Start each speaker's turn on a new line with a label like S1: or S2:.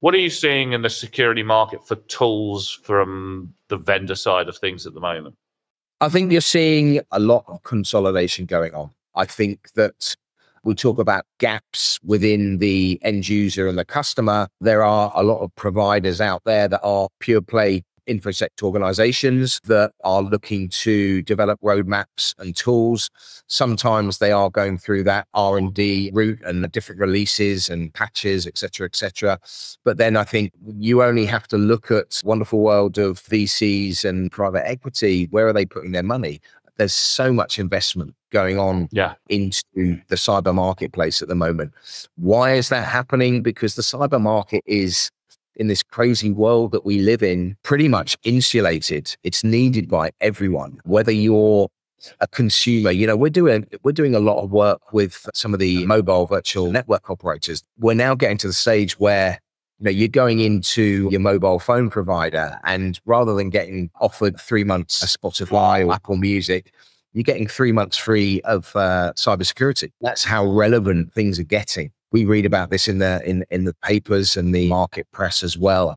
S1: What are you seeing in the security market for tools from the vendor side of things at the moment?
S2: I think you're seeing a lot of consolidation going on. I think that we talk about gaps within the end user and the customer. There are a lot of providers out there that are pure play infosec organizations that are looking to develop roadmaps and tools sometimes they are going through that r&d route and different releases and patches etc etc but then i think you only have to look at wonderful world of vcs and private equity where are they putting their money there's so much investment going on
S1: yeah.
S2: into the cyber marketplace at the moment. Why is that happening? Because the cyber market is in this crazy world that we live in, pretty much insulated. It's needed by everyone, whether you're a consumer. You know, we're doing we're doing a lot of work with some of the mobile virtual network operators. We're now getting to the stage where you know you're going into your mobile phone provider, and rather than getting offered three months of Spotify or Apple Music, you're getting three months free of uh, cybersecurity. That's how relevant things are getting we read about this in the in in the papers and the market press as well.